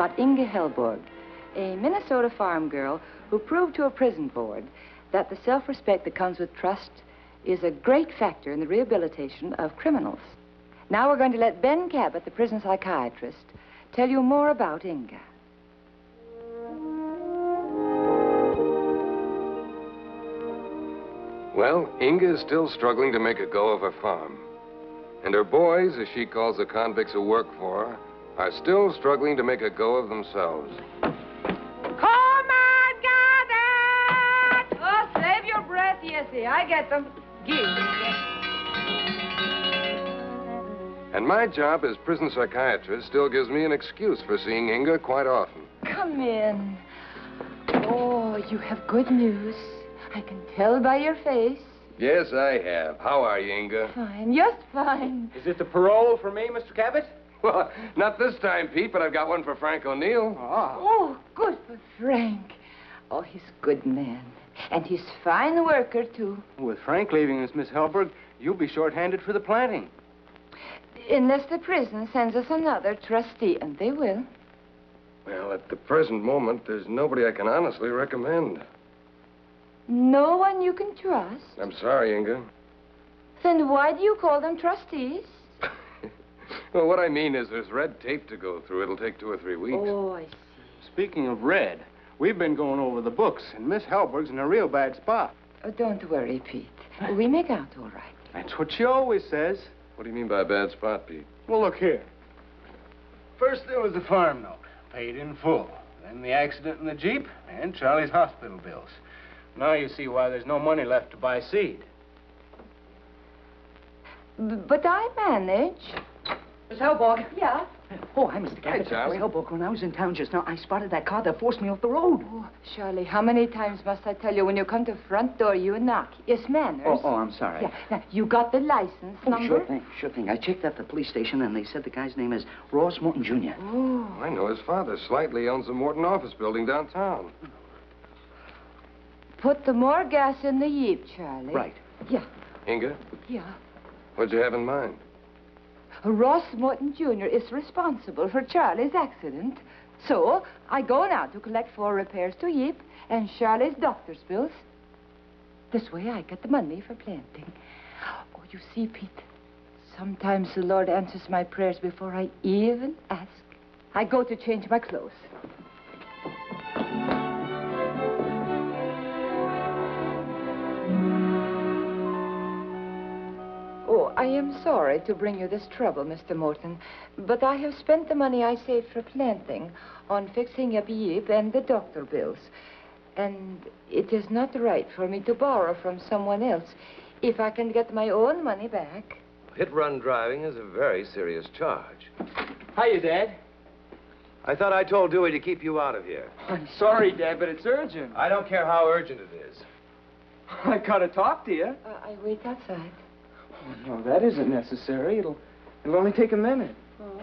about Inga Helborg, a Minnesota farm girl who proved to a prison board that the self respect that comes with trust is a great factor in the rehabilitation of criminals. Now we're going to let Ben Cabot, the prison psychiatrist, tell you more about Inga. Well, Inga is still struggling to make a go of her farm. And her boys, as she calls the convicts who work for her, are still struggling to make a go of themselves. Come on, Cabot! Oh, save your breath, Yessie. I get them. Give And my job as prison psychiatrist still gives me an excuse for seeing Inga quite often. Come in. Oh, you have good news. I can tell by your face. Yes, I have. How are you, Inga? Fine, just fine. Is it the parole for me, Mr. Cabot? Well, not this time, Pete, but I've got one for Frank O'Neill. Ah. Oh, good for Frank. Oh, he's a good man. And he's a fine worker, too. With Frank leaving us, Miss Helborg, you'll be short-handed for the planting. Unless the prison sends us another trustee, and they will. Well, at the present moment, there's nobody I can honestly recommend. No one you can trust. I'm sorry, Inga. Then why do you call them trustees? Well, what I mean is there's red tape to go through. It'll take two or three weeks. Oh, I see. Speaking of red, we've been going over the books, and Miss Helborg's in a real bad spot. Oh, don't worry, Pete. We make out all right. That's what she always says. What do you mean by a bad spot, Pete? Well, look here. First there was the farm note, paid in full. Then the accident in the Jeep and Charlie's hospital bills. Now you see why there's no money left to buy seed. B- but I manage. Miss Helborg. Yeah. Oh, I'm Mr. Cabot. Charlie. Miss Helborg, when I was in town just now, I spotted that car that forced me off the road. Oh, Charlie, how many times must I tell you when you come to the front door, you knock? Yes, manners. Oh, oh, I'm sorry. Yeah. Now, you got the license Oh, number? sure thing, sure thing. I checked at the police station, and they said the guy's name is Ross Morton Jr. Oh. I know his father slightly owns the Morton office building downtown. Put the more gas in the Jeep, Charlie. Right. Yeah, Inga, yeah. what'd you have in mind? Ross Morton Jr. is responsible for Charlie's accident. So, I go now to collect for repairs to Jeep and Charlie's doctor's bills. This way I get the money for planting. Oh, you see, Pete, sometimes the Lord answers my prayers before I even ask. I go to change my clothes. I am sorry to bring you this trouble, Mr. Morton, but I have spent the money I saved for planting on fixing up Jeep and the doctor bills. And it is not right for me to borrow from someone else if I can get my own money back. Hit run driving is a very serious charge. Hiya, Dad. I thought I told Dewey to keep you out of here. I'm sorry, Dad, but it's urgent. I don't care how urgent it is. I gotta talk to you. Uh, I wait outside. Oh, no, that isn't necessary. It'll, it'll only take a minute. Oh.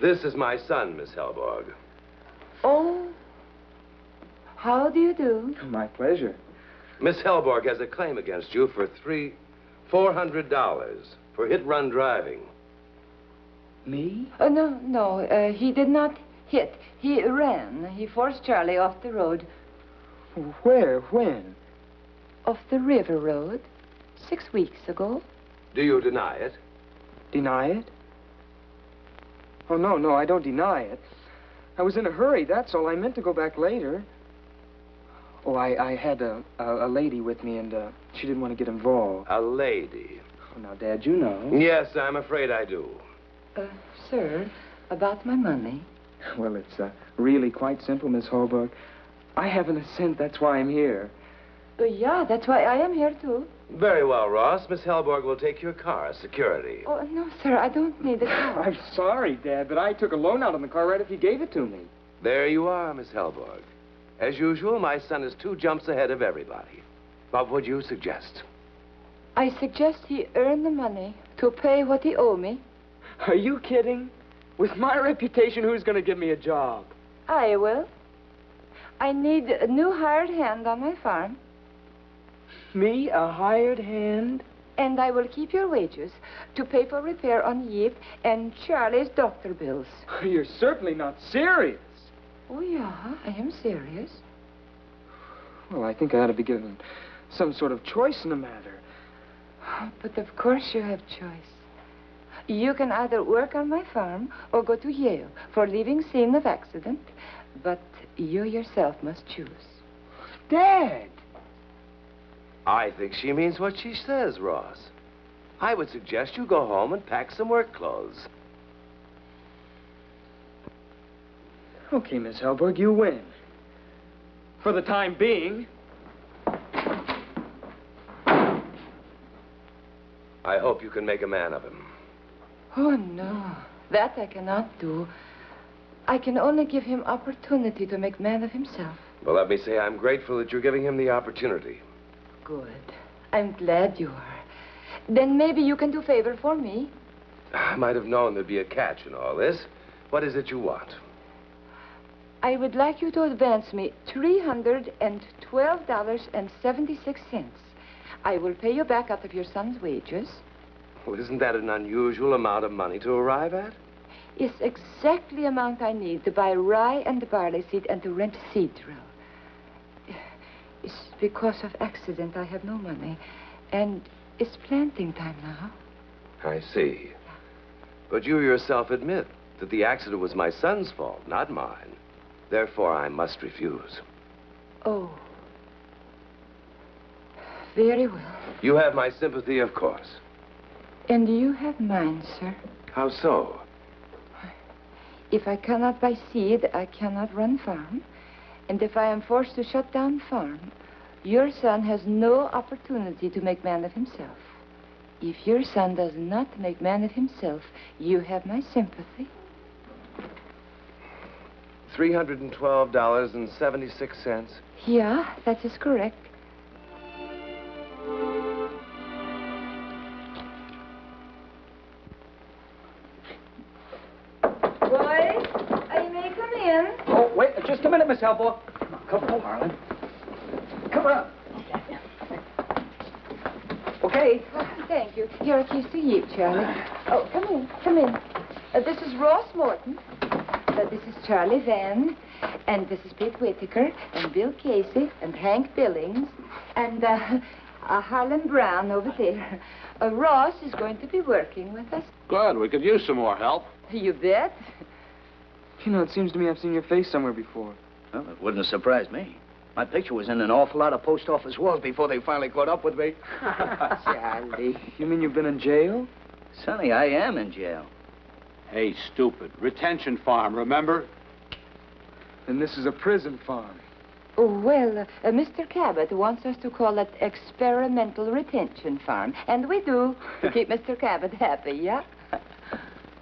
This is my son, Miss Helborg. Oh. How do you do? My pleasure. Miss Helborg has a claim against you for three, four hundred dollars for hit run driving. Me? Oh, no, no. Uh, he did not hit. He ran. He forced Charlie off the road. Where? When? Off the river road. Six weeks ago. Do you deny it? Deny it? Oh, no, no, I don't deny it. I was in a hurry, that's all. I meant to go back later. Oh, I, I had a, a, a lady with me, and uh, she didn't want to get involved. A lady. Oh, now, Dad, you know. Yes, I'm afraid I do. Uh, sir, about my money. Well, it's uh, really quite simple, Miss Helborg. I haven't a cent, that's why I'm here. Uh, yeah, that's why I am here, too. Very well, Ross. Miss Helborg will take your car as security. Oh, no, sir, I don't need the car. I'm sorry, Dad, but I took a loan out on the car right if you gave it to me. There you are, Miss Helborg. As usual, my son is two jumps ahead of everybody. What would you suggest? I suggest he earn the money to pay what he owe me. Are you kidding? With my reputation, who's going to give me a job? I will. I need a new hired hand on my farm. Me, a hired hand? And I will keep your wages to pay for repair on Yip and Charlie's doctor bills. You're certainly not serious. Oh, yeah, I am serious. Well, I think I ought to be given some sort of choice in the matter. But of course you have choice. You can either work on my farm or go to Yale for leaving scene of accident, but you yourself must choose. Dad! I think she means what she says, Ross. I would suggest you go home and pack some work clothes. Okay, Miss Helborg, you win. For the time being. I hope you can make a man of him. Oh, no. That I cannot do. I can only give him opportunity to make man of himself. Well, let me say I'm grateful that you're giving him the opportunity. Good. I'm glad you are. Then maybe you can do favor for me. I might have known there'd be a catch in all this. What is it you want? I would like you to advance me $312.76. I will pay you back out of your son's wages. Well, isn't that an unusual amount of money to arrive at? It's exactly the amount I need to buy rye and barley seed and to rent seed drill. It's because of accident I have no money. And it's planting time now. I see. But you yourself admit that the accident was my son's fault, not mine. Therefore, I must refuse. Oh. Very well. You have my sympathy, of course. And you have mine, sir. How so? If I cannot buy seed, I cannot run farm. And if I am forced to shut down farm, your son has no opportunity to make man of himself. If your son does not make man of himself, you have my sympathy. $312.76. Yeah, that is correct. Just a minute, Miss Helborg. Come on, Harlan. Come on. Okay. Oh, thank you. Here are keys to you, Charlie. Oh, come in, come in. Uh, this is Ross Morton. Uh, this is Charlie Van. And this is Pete Whitaker, and Bill Casey, and Hank Billings, and uh, uh, Harlan Brown over there. Uh, Ross is going to be working with us. Good. We could use some more help. You bet. You know, it seems to me I've seen your face somewhere before. Well, it wouldn't have surprised me. My picture was in an awful lot of post office walls before they finally caught up with me. Charlie. You mean you've been in jail? Sonny, I am in jail. Hey, stupid. Retention farm, remember? Then this is a prison farm. Oh, well, uh, Mr. Cabot wants us to call it Experimental Retention Farm. And we do, to keep Mr. Cabot happy, yeah?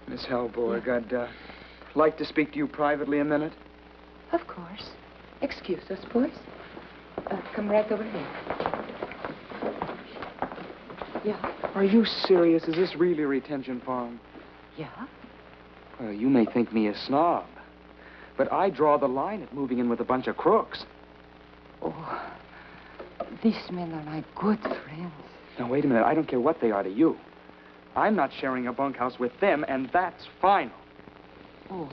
Miss Helborg, I'd uh, like to speak to you privately a minute. Of course. Excuse us, boys. Uh, come right over here. Yeah, Are you serious? Is this really a retention farm? yeah. Well, you may think me a snob, but I draw the line at moving in with a bunch of crooks. Oh, these men are my good friends. Now, wait a minute. I don't care what they are to you. I'm not sharing a bunkhouse with them, and that's final. Oh,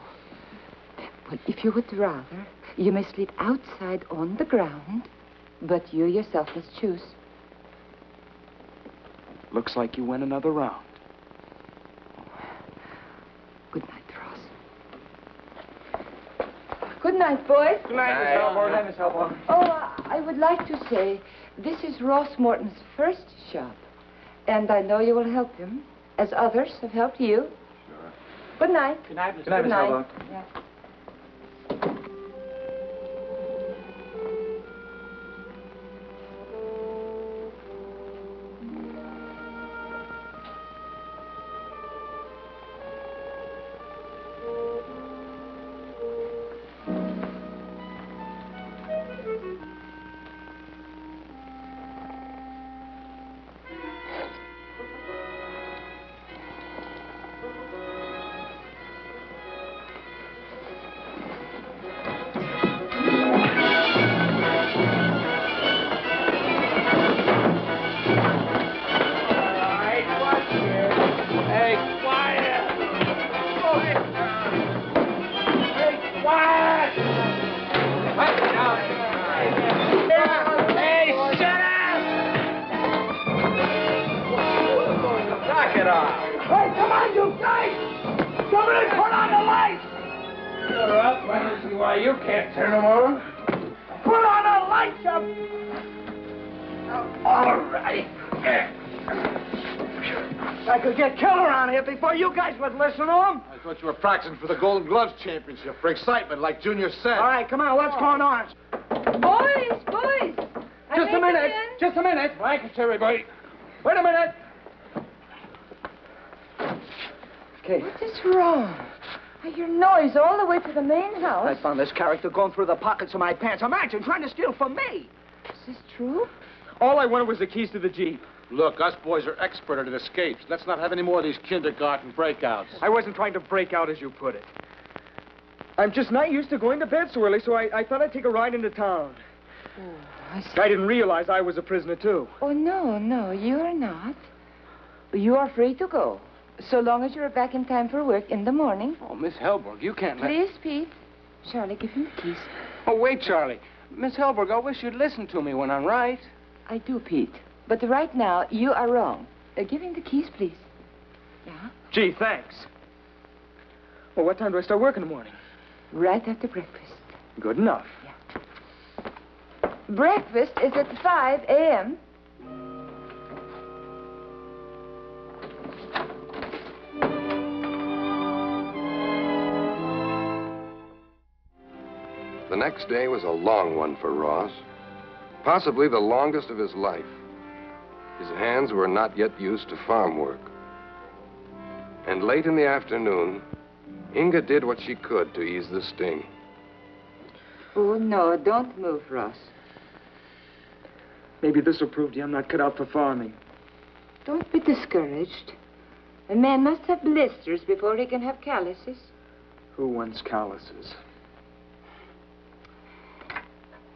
well, if you would rather, you may sleep outside on the ground, but you yourself must choose. Looks like you went another round. Good night, Ross. Good night, boys. Good night, Miss Helborg. Good night, Miss Helborg. Oh, uh, I would like to say this is Ross Morton's first shop, and I know you will help him, as others have helped you. Sure. Good night. Mr. Good night, Miss Helborg. Yeah. Could get killed around here before you guys would listen to him. I thought you were practicing for the Golden Gloves Championship for excitement, like Junior said. All right, come on, what's going on? Boys, boys. Just a minute. in. Just a minute. Blankets, everybody. Wait a minute. Okay. What is wrong? I hear noise all the way to the main house. I found this character going through the pockets of my pants. Imagine trying to steal from me. Is this true? All I wanted was the keys to the Jeep. Look, us boys are expert at escapes. Let's not have any more of these kindergarten breakouts. I wasn't trying to break out, as you put it. I'm just not used to going to bed so early, so I, I thought I'd take a ride into town. Oh, I see. I didn't realize I was a prisoner, too. Oh, no, no, you're not. You are free to go. So long as you're back in time for work in the morning. Oh, Miss Helborg, you can't let... Please, Pete. Charlie, give him the keys. Oh, wait, Charlie. Miss Helborg, I wish you'd listen to me when I'm right. I do, Pete. But right now, you are wrong. Uh, give him the keys, please. Yeah? Gee, thanks. Well, what time do I start work in the morning? Right after breakfast. Good enough. Yeah. Breakfast is at 5 a.m. The next day was a long one for Ross, possibly the longest of his life. His hands were not yet used to farm work. And late in the afternoon, Inga did what she could to ease the sting. Oh, no, don't move, Ross. Maybe this will prove to you I'm not cut out for farming. Don't be discouraged. A man must have blisters before he can have calluses. Who wants calluses?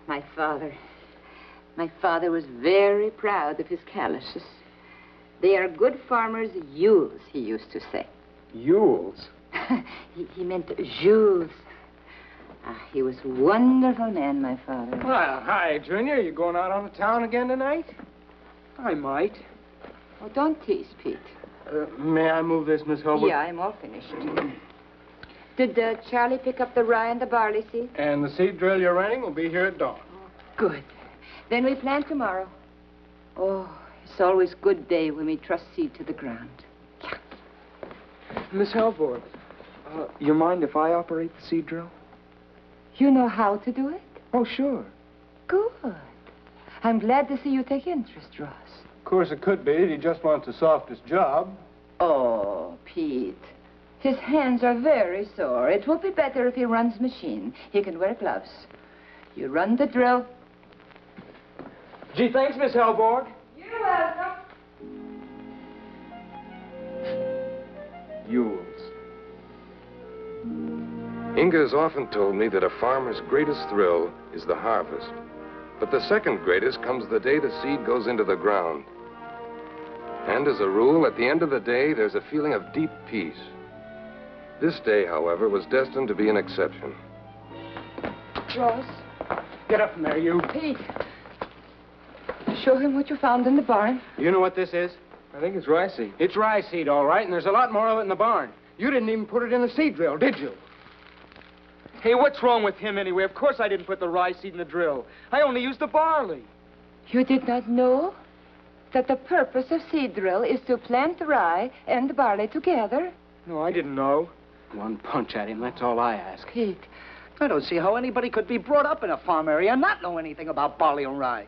My father. My father was very proud of his calluses. They are good farmers' yules, he used to say. Yules. he, he meant Jules. Ah, he was a wonderful man, my father. Well, hi, Junior. You going out on the town again tonight? I might. Oh, don't tease, Pete. Uh, may I move this, Miss Helborg? Yeah, I'm all finished. Did uh, Charlie pick up the rye and the barley seed? And the seed drill you're renting will be here at dawn. Good. Then we plant tomorrow. Oh, it's always good day when we trust seed to the ground. Miss Halvord, uh, you mind if I operate the seed drill? You know how to do it? Oh, sure. Good. I'm glad to see you take interest, Ross. Of course, it could be he just wants the softest job. Oh, Pete. His hands are very sore. It will be better if he runs machine. He can wear gloves. You run the drill. Gee, thanks, Miss Halvord. You're welcome. Yules. Inga has often told me that a farmer's greatest thrill is the harvest. But the second greatest comes the day the seed goes into the ground. And as a rule, at the end of the day, there's a feeling of deep peace. This day, however, was destined to be an exception. Ross. Get up from there, you. Pete. Show him what you found in the barn. You know what this is? I think it's rye seed. It's rye seed, all right, and there's a lot more of it in the barn. You didn't even put it in the seed drill, did you? Hey, what's wrong with him anyway? Of course I didn't put the rye seed in the drill. I only used the barley. You did not know that the purpose of seed drill is to plant the rye and the barley together? No, I didn't know. One punch at him, that's all I ask. Pete, I don't see how anybody could be brought up in a farm area and not know anything about barley and rye.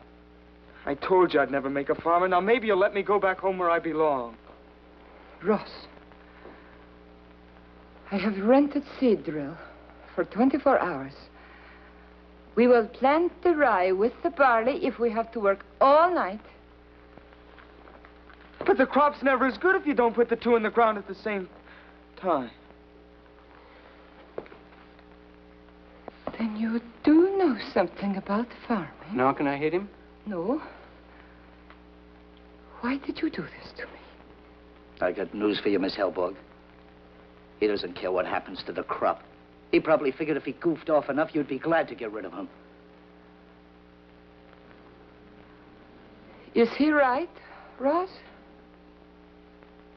I told you I'd never make a farmer. Now maybe you'll let me go back home where I belong. Ross. I have rented seed drill for 24 hours. We will plant the rye with the barley if we have to work all night. But the crop's never as good if you don't put the two in the ground at the same time. Then you do know something about farming. Now can I hit him? No. Why did you do this to me? I got news for you, Miss Helborg. He doesn't care what happens to the crop. He probably figured if he goofed off enough, you'd be glad to get rid of him. Is he right, Ross?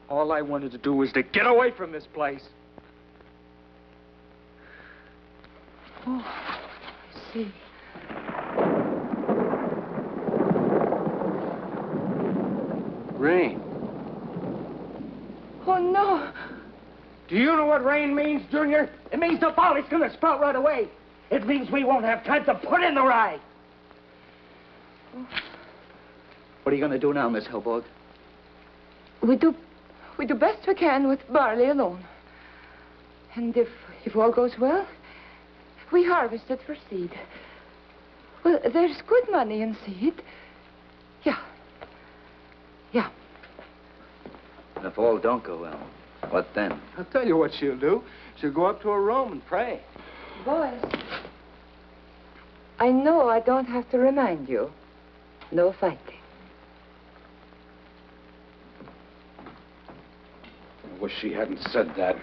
All I wanted to do was to get away from this place. Oh, I see. Rain. Oh, no. Do you know what rain means, Junior? It means the volley's gonna sprout right away. It means we won't have time to put in the rye. What are you going to do now, Miss Helborg? We do, we do best we can with barley alone. And if, if all goes well, we harvest it for seed. Well, there's good money in seed. Yeah. Yeah. And if all don't go well, what then? I'll tell you what she'll do. She'll go up to her room and pray. Boys, I know I don't have to remind you. No fighting. I wish she hadn't said that.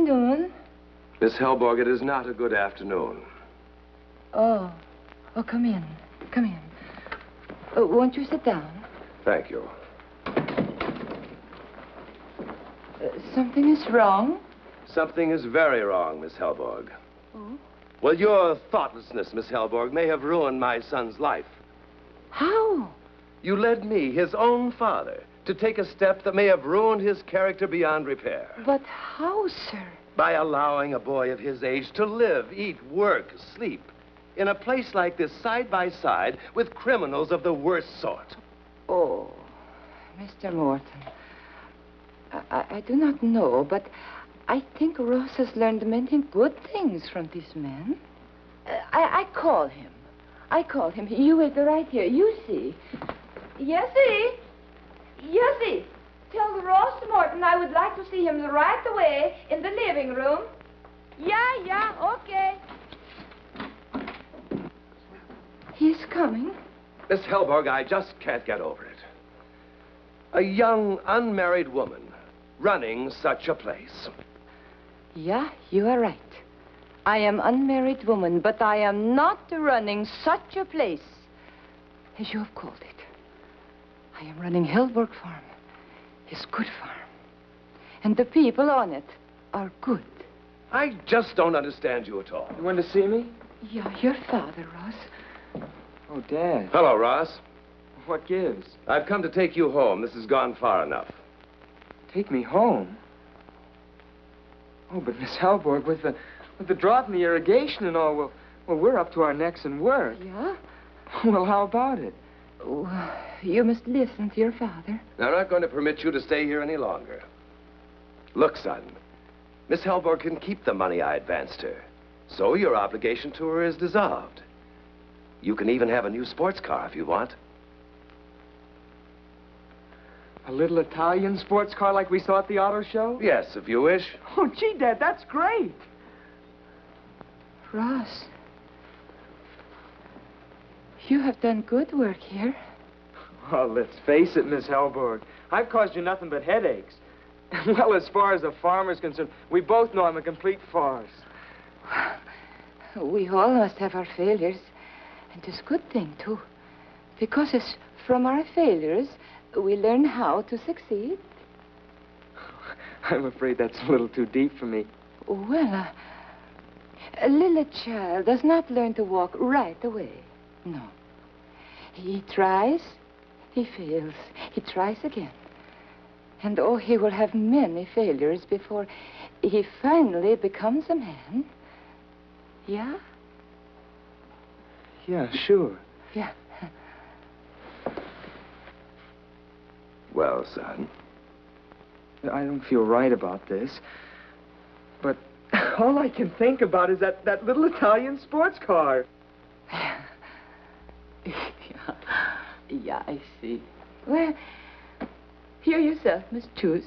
Afternoon. Miss Helborg, it is not a good afternoon. Oh, oh, come in. Come in. Oh, won't you sit down? Thank you. Uh, something is wrong. Something is very wrong, Miss Helborg. Oh? Well, your thoughtlessness, Miss Helborg, may have ruined my son's life. How? You led me, his own father, to take a step that may have ruined his character beyond repair. But how, sir? By allowing a boy of his age to live, eat, work, sleep in a place like this side by side with criminals of the worst sort. Oh, Mr. Morton. I, I, do not know, but I think Ross has learned many good things from this man. Uh, I, I call him. I call him. You wait right here. You see. Yesy. Yesy. Tell Ross Morton I would like to see him right away in the living room. Yeah, yeah, okay. He's coming. Miss Helborg, I just can't get over it. A young, unmarried woman running such a place. Yeah, you are right. I am unmarried woman, but I am not running such a place as you have called it. I am running Hillbrook Farm. It's good farm. And the people on it are good. I just don't understand you at all. You want to see me? Yeah, your father, Ross. Oh, Dad. Hello, Ross. What gives? I've come to take you home. This has gone far enough. Take me home. Oh, but Miss Helborg, with the with the drought and the irrigation and all, well, well, we're up to our necks in work. Yeah? Well, how about it? Oh, you must listen to your father. I'm not going to permit you to stay here any longer. Look, son, Miss Helborg can keep the money I advanced her. So your obligation to her is dissolved. You can even have a new sports car if you want. A little Italian sports car like we saw at the auto show? Yes, if you wish. Oh, gee, Dad, that's great. Ross. You have done good work here. Well, let's face it, Miss Helborg. I've caused you nothing but headaches. well, as far as the farmer's concerned, we both know I'm a complete farce. We all must have our failures. And it's a good thing, too. Because it's from our failures we learn how to succeed. I'm afraid that's a little too deep for me. Well, uh, a little child does not learn to walk right away. No. He tries, he fails, he tries again. And oh, he will have many failures before he finally becomes a man. Yeah? Yeah, sure. Yeah. Well, son, I don't feel right about this. But all I can think about is that, that little Italian sports car. yeah. yeah, I see. Well, here yourself Miss choose.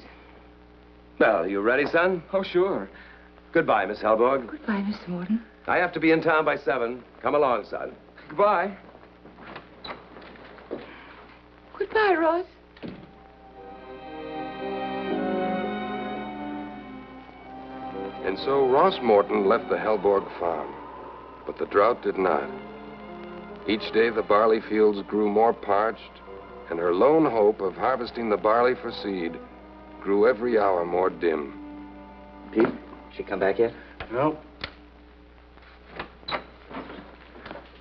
well, you ready, son? Oh, sure. Goodbye, Miss Helborg. Goodbye, Mr. Morton. I have to be in town by seven. Come along, son. Goodbye. Goodbye, Ross. And so Ross Morton left the Helborg farm. But the drought did not. Each day the barley fields grew more parched, and her lone hope of harvesting the barley for seed grew every hour more dim. Pete, she come back yet? No.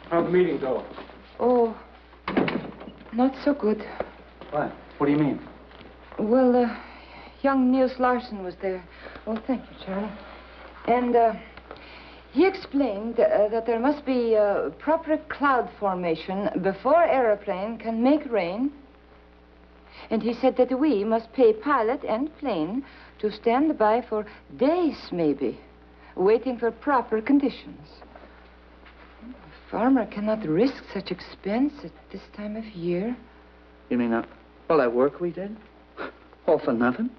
How'd the meeting go? Oh, not so good. What? What do you mean? Well, uh, young Niels Larson was there. Oh, thank you, Charlie. And uh, he explained uh, that there must be uh, proper cloud formation before aeroplane can make rain. And he said that we must pay pilot and plane to stand by for days, maybe, waiting for proper conditions. A farmer cannot risk such expense at this time of year. You mean uh, all that work we did? All for nothing?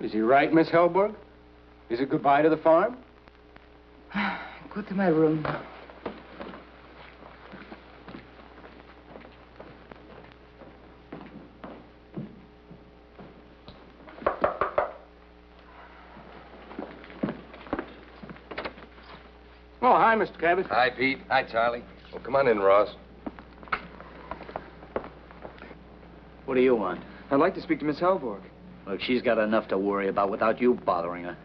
Is he right, Miss Helborg? Is it goodbye to the farm? Go to my room. Oh, hi, Mr. Cabot. Hi, Pete. Hi, Charlie. Well, come on in, Ross. What do you want? I'd like to speak to Miss Helborg. Look, she's got enough to worry about without you bothering her.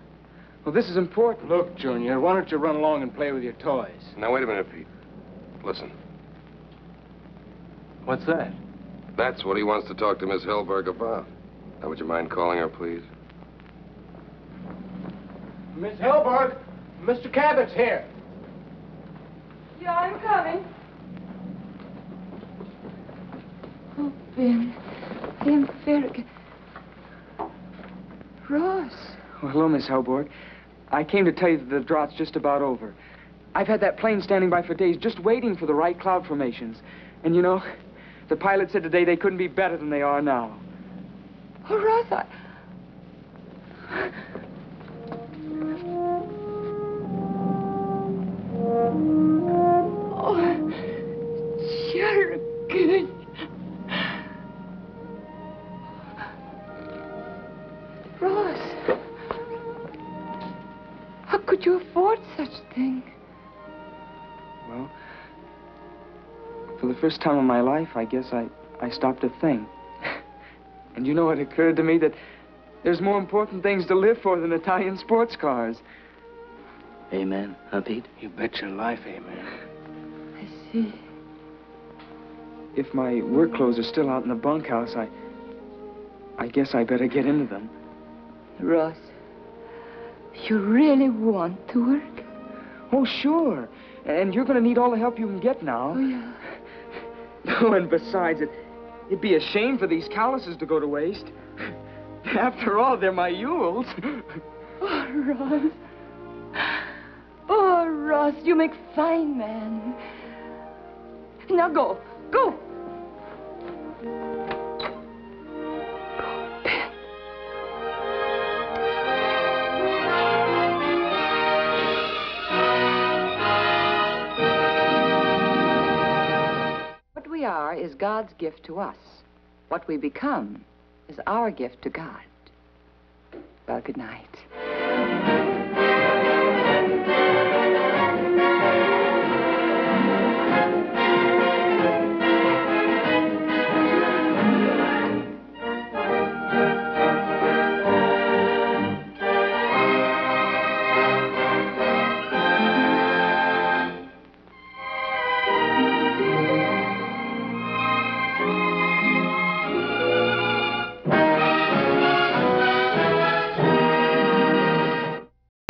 Well, this is important. Look, Junior, why don't you run along and play with your toys? Now, wait a minute, Pete. Listen. What's that? That's what he wants to talk to Miss Helborg about. Now, would you mind calling her, please? Miss Helborg, Mr. Cabot's here. Yeah, I'm coming. Oh, Ben. I am very... Ross. Hello, Miss Helborg. I came to tell you that the drought's just about over. I've had that plane standing by for days, just waiting for the right cloud formations. And you know, the pilot said today they couldn't be better than they are now. Oh, Ross, I... Oh, first time in my life, I guess I, I stopped to think. and you know, it occurred to me that there's more important things to live for than Italian sports cars. Amen, huh, Pete? You bet your life, amen. I see. If my work clothes are still out in the bunkhouse, I. I guess I better get into them. Ross, you really want to work? Oh, sure. And you're going to need all the help you can get now. Oh, yeah. Oh, and besides, it, it'd be a shame for these calluses to go to waste. After all, they're my mules. Oh, Ross. Oh, Ross, you make fine man. Now. Go. Go, God's gift to us. What we become is our gift to God. Well, good night.